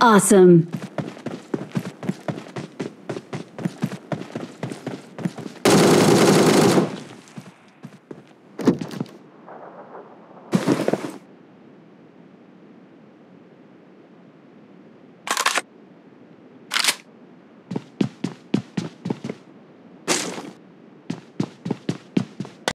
Awesome.